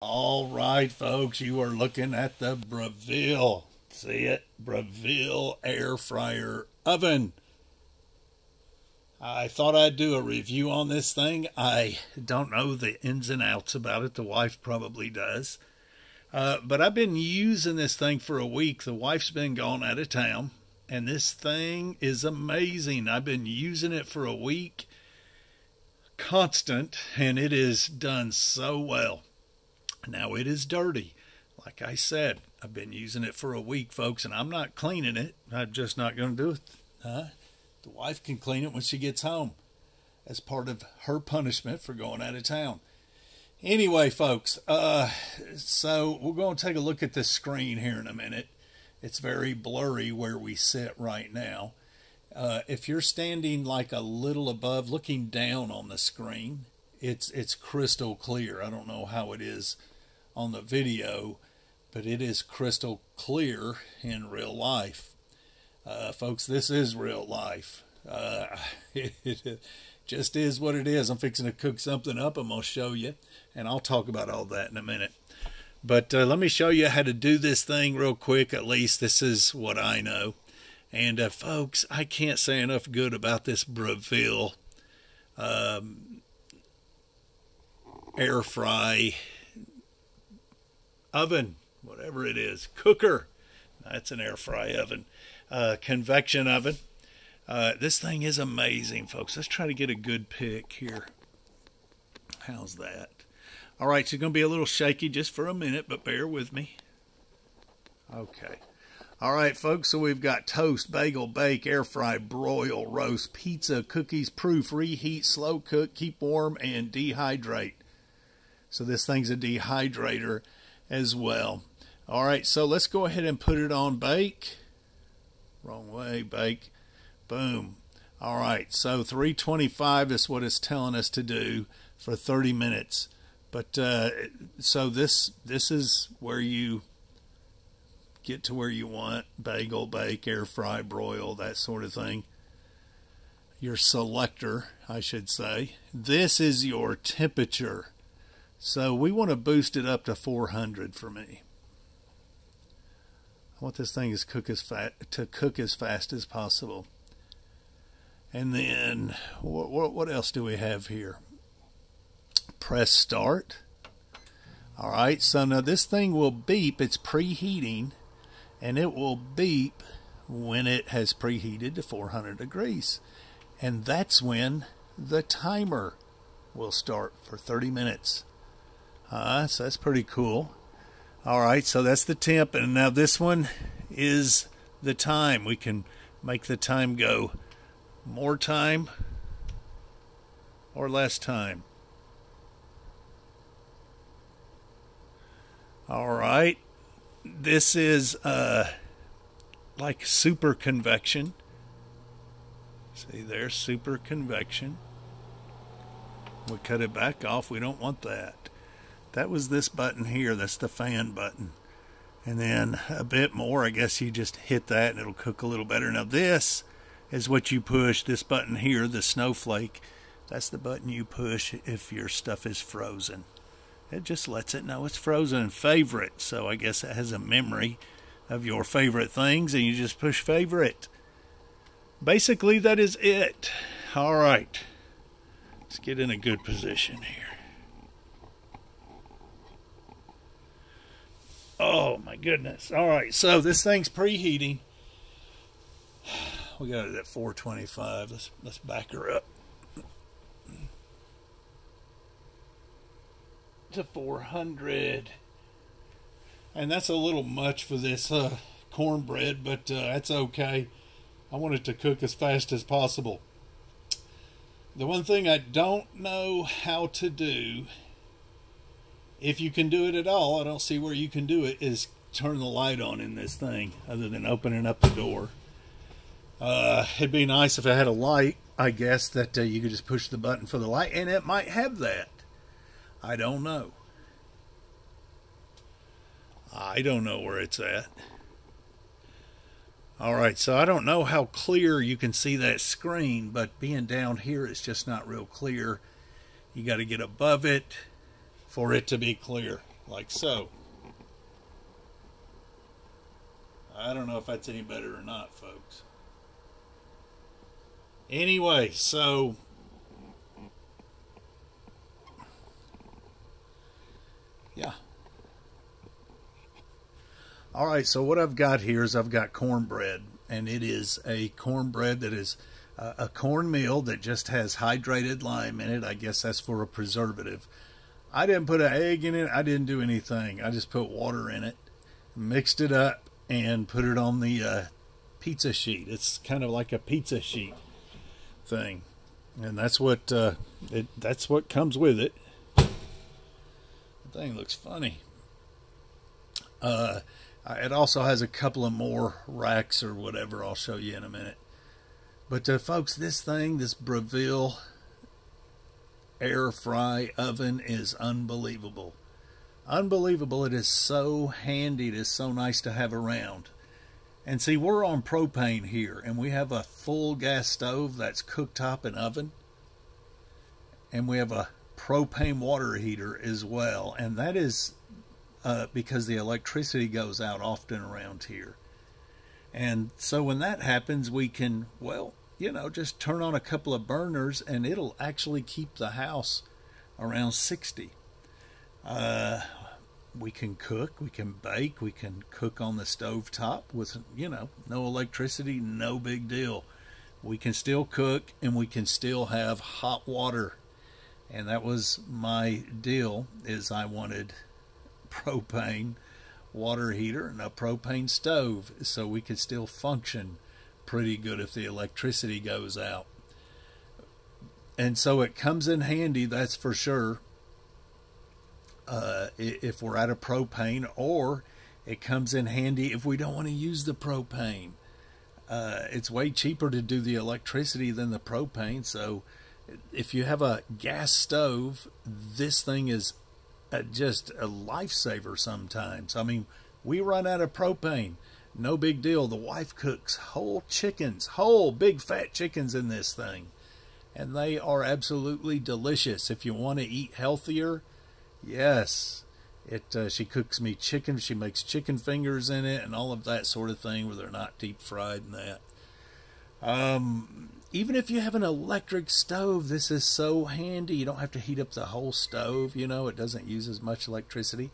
All right, folks, you are looking at the Breville. See it? Breville air fryer oven. I thought I'd do a review on this thing. I don't know the ins and outs about it. The wife probably does. Uh, but I've been using this thing for a week. The wife's been gone out of town, and this thing is amazing. I've been using it for a week, constant, and it is done so well. Now it is dirty. Like I said, I've been using it for a week, folks, and I'm not cleaning it. I'm just not going to do it. Huh? The wife can clean it when she gets home as part of her punishment for going out of town. Anyway, folks, uh, so we're going to take a look at this screen here in a minute. It's very blurry where we sit right now. Uh, if you're standing like a little above, looking down on the screen, it's it's crystal clear. I don't know how it is on the video, but it is crystal clear in real life. Uh, folks, this is real life. Uh, it, just is what it is. I'm fixing to cook something up. I'm going to show you, and I'll talk about all that in a minute. But uh, let me show you how to do this thing real quick. At least this is what I know. And uh, folks, I can't say enough good about this Breville um, air fry oven, whatever it is, cooker. That's an air fry oven uh, convection oven. Uh, this thing is amazing, folks. Let's try to get a good pick here. How's that? All right, so it's going to be a little shaky just for a minute, but bear with me. Okay. All right, folks, so we've got toast, bagel, bake, air fry, broil, roast, pizza, cookies, proof, reheat, slow cook, keep warm, and dehydrate. So this thing's a dehydrator as well. All right, so let's go ahead and put it on bake. Wrong way, bake. Boom. All right, so 325 is what it's telling us to do for 30 minutes. But uh, so this this is where you get to where you want bagel, bake, air fry, broil, that sort of thing. Your selector, I should say. This is your temperature. So we want to boost it up to 400 for me. I want this thing cook as fat to cook as fast as possible. And then what, what, what else do we have here? Press start. All right, so now this thing will beep. It's preheating, and it will beep when it has preheated to 400 degrees. And that's when the timer will start for 30 minutes. Uh, so that's pretty cool. All right, so that's the temp, and now this one is the time. We can make the time go more time or less time. All right, this is uh, like super convection. See there, super convection. We cut it back off. We don't want that that was this button here. That's the fan button. And then a bit more, I guess you just hit that and it'll cook a little better. Now this is what you push, this button here, the snowflake. That's the button you push if your stuff is frozen. It just lets it know it's frozen favorite. So I guess it has a memory of your favorite things and you just push favorite. Basically, that is it. All right. Let's get in a good position here. Oh my goodness. All right, so this thing's preheating. We got it at 425. Let's let's back her up. To 400. And that's a little much for this uh, cornbread, but uh, that's okay. I want it to cook as fast as possible. The one thing I don't know how to do if you can do it at all, I don't see where you can do it, is turn the light on in this thing other than opening up the door. Uh, it'd be nice if I had a light, I guess, that uh, you could just push the button for the light, and it might have that. I don't know. I don't know where it's at. All right, so I don't know how clear you can see that screen, but being down here, it's just not real clear. You got to get above it for it to be clear. like so. I don't know if that's any better or not, folks. Anyway, so yeah. All right, so what I've got here is I've got cornbread, and it is a cornbread that is uh, a cornmeal that just has hydrated lime in it. I guess that's for a preservative. I didn't put an egg in it. I didn't do anything. I just put water in it, mixed it up, and put it on the uh, pizza sheet. It's kind of like a pizza sheet thing, and that's what uh, it. That's what comes with it. The thing looks funny. Uh, it also has a couple of more racks or whatever. I'll show you in a minute. But uh, folks, this thing, this Breville air fry oven is unbelievable. Unbelievable. It is so handy. It is so nice to have around. And see, we're on propane here, and we have a full gas stove that's cooktop and oven. And we have a propane water heater as well. And that is uh, because the electricity goes out often around here. And so when that happens, we can, well, you know, just turn on a couple of burners and it'll actually keep the house around 60. Uh, we can cook, we can bake, we can cook on the stove top with, you know, no electricity, no big deal. We can still cook and we can still have hot water. And that was my deal is I wanted propane water heater and a propane stove so we could still function pretty good if the electricity goes out. And so it comes in handy, that's for sure, uh, if we're out of propane, or it comes in handy if we don't want to use the propane. Uh, it's way cheaper to do the electricity than the propane. So if you have a gas stove, this thing is just a lifesaver sometimes. I mean, we run out of propane. No big deal. The wife cooks whole chickens, whole big fat chickens in this thing. And they are absolutely delicious. If you want to eat healthier, yes. It uh, she cooks me chicken, she makes chicken fingers in it and all of that sort of thing where they're not deep fried and that. Um even if you have an electric stove, this is so handy. You don't have to heat up the whole stove, you know, it doesn't use as much electricity.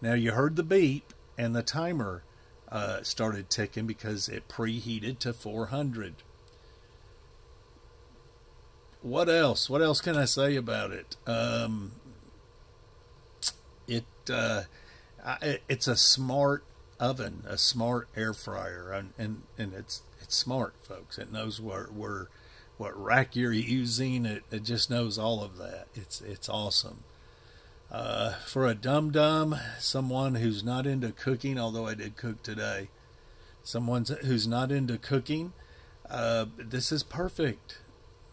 Now you heard the beep and the timer uh, started ticking because it preheated to 400. What else? What else can I say about it? Um, it uh, it's a smart oven, a smart air fryer, and and, and it's it's smart, folks. It knows where where what rack you're using. It, it just knows all of that. It's it's awesome. Uh, for a dum dum, someone who's not into cooking, although I did cook today, someone who's not into cooking, uh, this is perfect.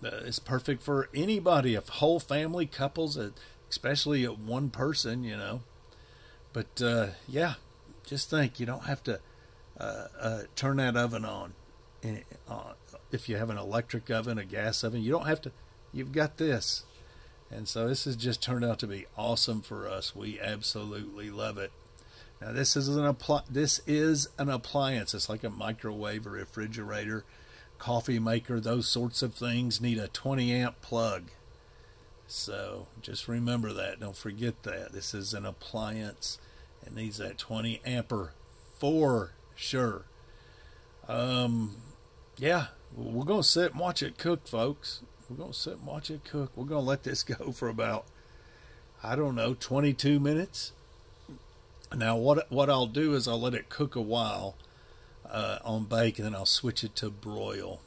Uh, it's perfect for anybody, a whole family, couples, uh, especially one person, you know. But uh, yeah, just think you don't have to turn that oven on. if you have an electric oven, a gas oven, you don't have to. You've got this. And so this has just turned out to be awesome for us. We absolutely love it. Now this is an this is an appliance. It's like a microwave or refrigerator, coffee maker, those sorts of things need a 20 amp plug. So just remember that. Don't forget that. This is an appliance. It needs that 20 ampere for sure. Um yeah, we're going to sit and watch it cook, folks. We're going to sit and watch it cook. We're going to let this go for about, I don't know, 22 minutes. Now, what what I'll do is I'll let it cook a while uh, on bake, and then I'll switch it to broil.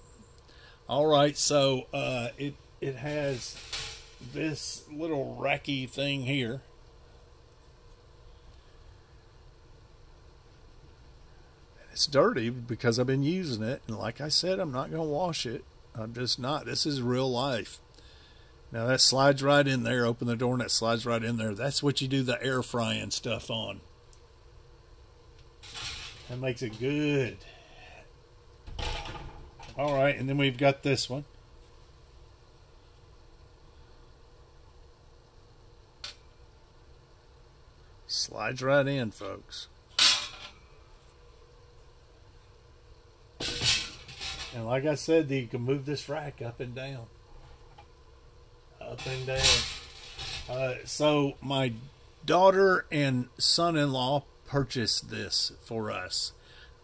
All right, so uh, it it has this little racky thing here. It's dirty because I've been using it, and like I said, I'm not going to wash it. I'm just not. This is real life. Now that slides right in there. Open the door and that slides right in there. That's what you do the air frying stuff on. That makes it good. All right, and then we've got this one. Slides right in, folks. And like I said, you can move this rack up and down. Up and down. Uh, so my daughter and son-in-law purchased this for us.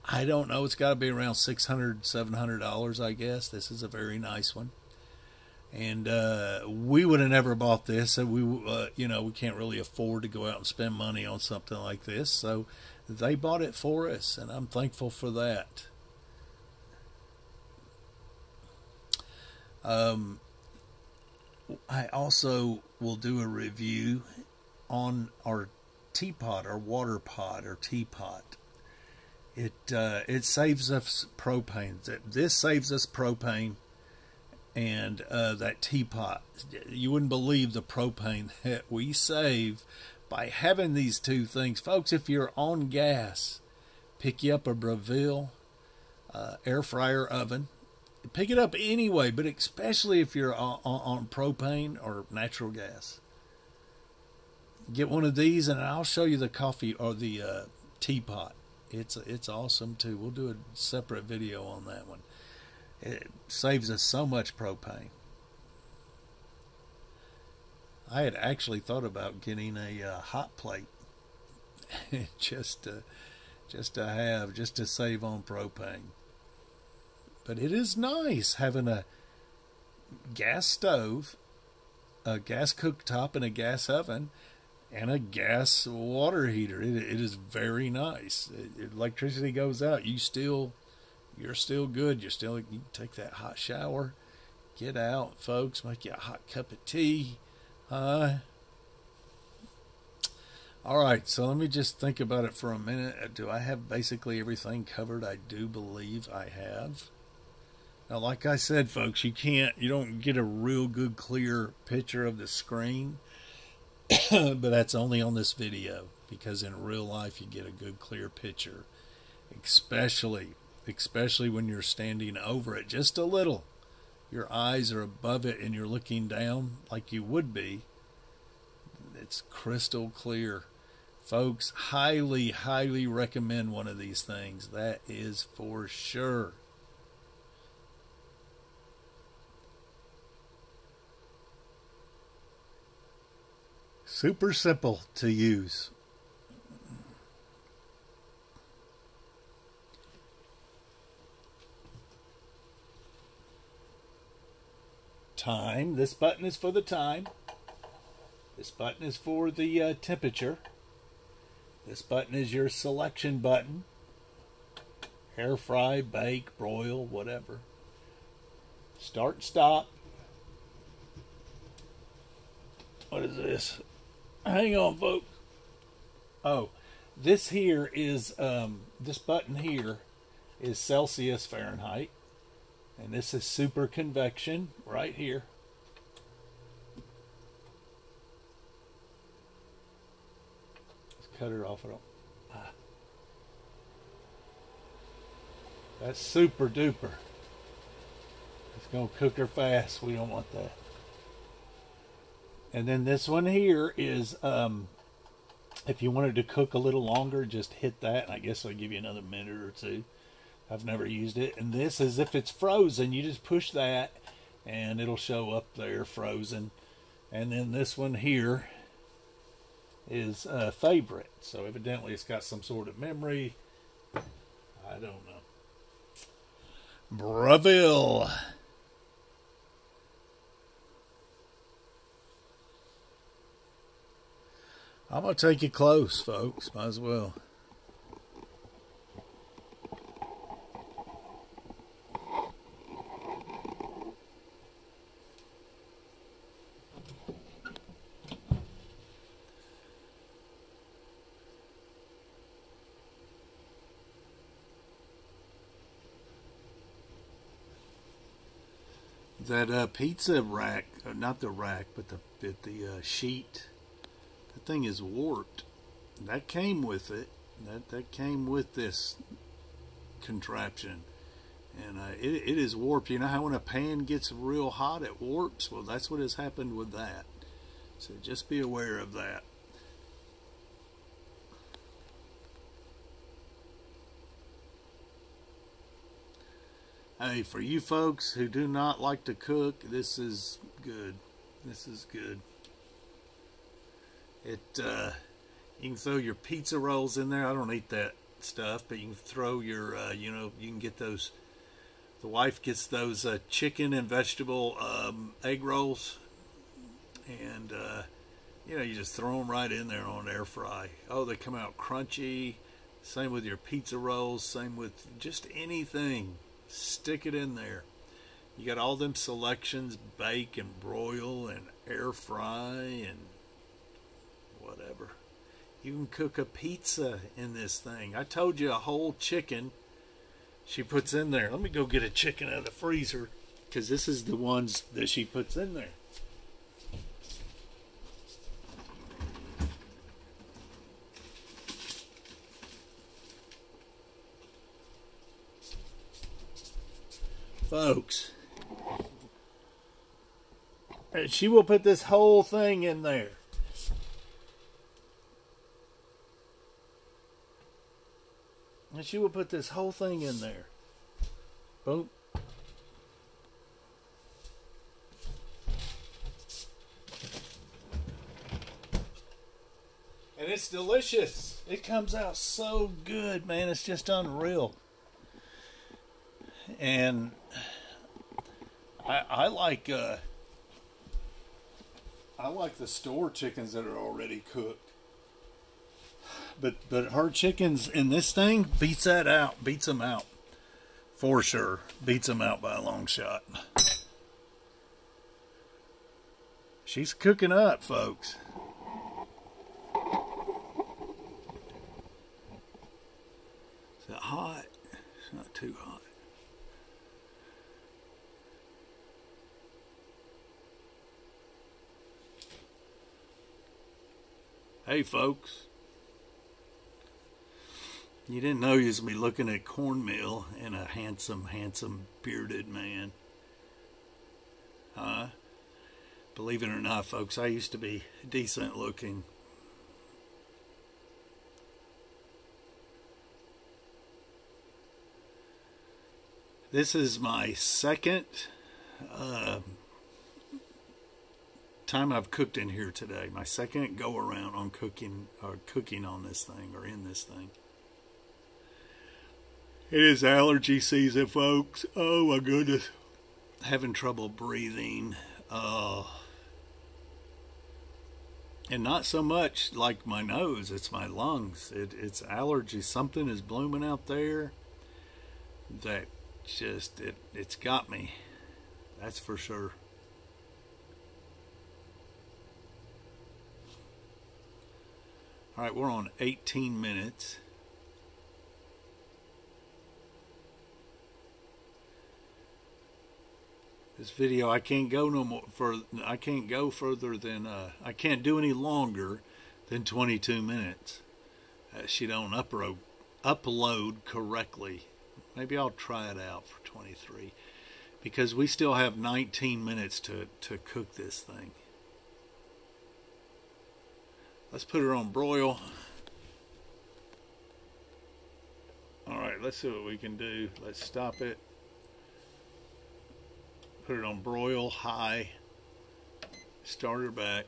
I don't know. It's got to be around $600, $700, I guess. This is a very nice one. And uh, we would have never bought this. We, uh, you know, we can't really afford to go out and spend money on something like this. So they bought it for us, and I'm thankful for that. Um, I also will do a review on our teapot, our water pot, or teapot. It uh, it saves us propane. This saves us propane, and uh, that teapot. You wouldn't believe the propane that we save by having these two things, folks. If you're on gas, pick you up a Breville uh, air fryer oven pick it up anyway, but especially if you're on, on, propane or natural gas. Get one of these, and I'll show you the coffee or the uh, teapot. It's it's awesome too. We'll do a separate video on that one. It saves us so much propane. I had actually thought about getting a uh, hot plate just to just to have just to save on propane. But it is nice having a gas stove, a gas cooktop, and a gas oven, and a gas water heater. it, it is very nice. It, electricity goes out, you still, you're still good. You're still you take that hot shower, get out, folks, make you a hot cup of tea. Uh, all right, so let me just think about it for a minute. Do I have basically everything covered? I do believe I have. Now, like I said, folks, you can't, you don't get a real good clear picture of the screen, but that's only on this video because in real life you get a good clear picture, especially, especially when you're standing over it just a little. Your eyes are above it and you're looking down like you would be. It's crystal clear. Folks, highly, highly recommend one of these things. That is for sure. Super simple to use. Time. This button is for the time. This button is for the uh, temperature. This button is your selection button. Air fry, bake, broil, whatever. Start, stop. What is this? Hang on, folks. Oh, this here is um, this button here is Celsius Fahrenheit, and this is super convection right here. Let's cut her off. It ah. That's super duper. It's gonna cook her fast. We don't want that. And then this one here is, um, if you wanted to cook a little longer, just hit that. I guess I'll give you another minute or two. I've never used it. And this is if it's frozen, you just push that and it'll show up there frozen. And then this one here is a favorite. So evidently it's got some sort of memory. I don't know. Breville. I'm going to take you close, folks. Might as well. that uh, pizza rack, uh, not the rack, but the the uh, sheet thing is warped. That came with it. That that came with this contraption. And uh, it, it is warped. You know how when a pan gets real hot, it warps? Well, that's what has happened with that. So just be aware of that. Hey, for you folks who do not like to cook, this is good. This is good. It uh, you can throw your pizza rolls in there. I don't eat that stuff, but you can throw your uh, you know you can get those. The wife gets those uh, chicken and vegetable um, egg rolls, and uh, you know you just throw them right in there on air fry. Oh, they come out crunchy. Same with your pizza rolls. Same with just anything stick it in there. You got all them selections, bake and broil and air fry and whatever. You can cook a pizza in this thing. I told you a whole chicken she puts in there. Let me go get a chicken out of the freezer because this is the ones that she puts in there. folks. She will put this whole thing in there. And she will put this whole thing in there. Boom. And it's delicious. It comes out so good, man. It's just unreal. And I, I like uh, I like the store chickens that are already cooked. But but her chickens in this thing beats that out, beats them out for sure, beats them out by a long shot. She's cooking up, folks. Is it hot? It's not too hot. Hey, folks. You didn't know you was be looking at cornmeal and a handsome, handsome bearded man. Huh? Believe it or not, folks, I used to be decent looking. This is my second uh, time I've cooked in here today. My second go around on cooking or cooking on this thing or in this thing. It is allergy season, folks. Oh my goodness. Having trouble breathing. Uh, and not so much like my nose, it's my lungs. It, it's allergy. Something is blooming out there that just, it, it's got me. That's for sure. All right, we're on 18 minutes. This video, I can't go no more for I can't go further than uh, I can't do any longer than 22 minutes. Uh, she don't upload upload correctly. Maybe I'll try it out for 23 because we still have 19 minutes to to cook this thing. Let's put her on broil. All right, let's see what we can do. Let's stop it. Put it on broil high. Start her back.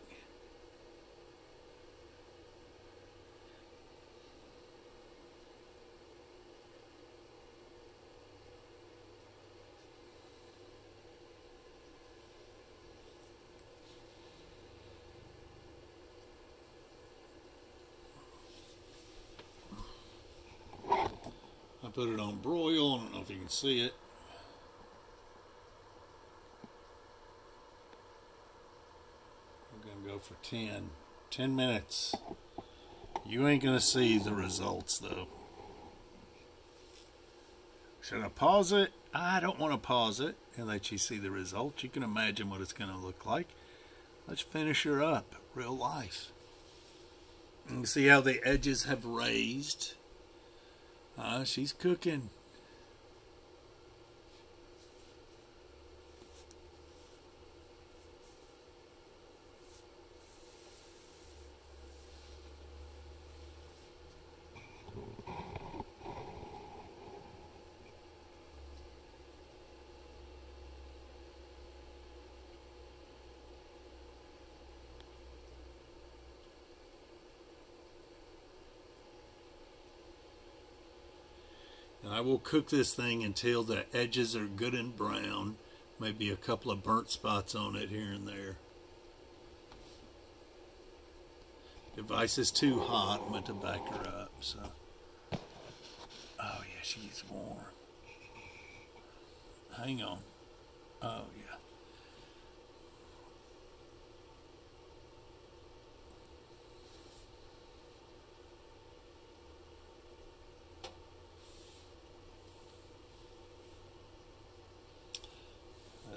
I put it on broil. I don't know if you can see it. We're going to go for 10. 10 minutes. You ain't going to see the results though. Should I pause it? I don't want to pause it and let you see the results. You can imagine what it's going to look like. Let's finish her up, real life. You can see how the edges have raised. Uh, she's cooking. I will cook this thing until the edges are good and brown. Maybe a couple of burnt spots on it here and there. Device is too hot. I'm going to back her up. So, oh yeah, she's warm. Hang on. Oh yeah.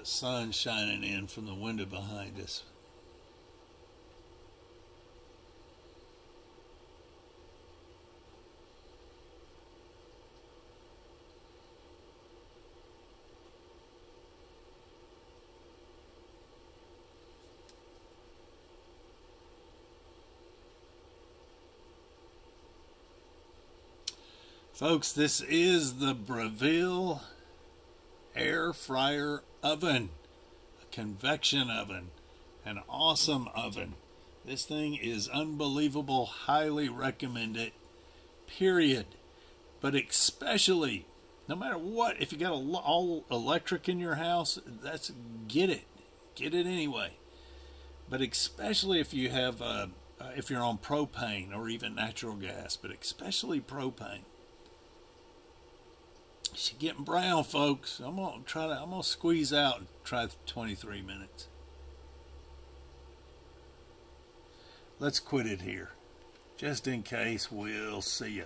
The sun shining in from the window behind us. Folks, this is the Breville air fryer oven, a convection oven, an awesome oven. This thing is unbelievable. Highly recommend it. Period. But especially, no matter what, if you got a, all electric in your house, that's get it. Get it anyway. But especially if you have, uh, uh, if you're on propane or even natural gas, but especially propane She's getting brown, folks. I'm gonna try to. I'm gonna squeeze out and try 23 minutes. Let's quit it here, just in case. We'll see you.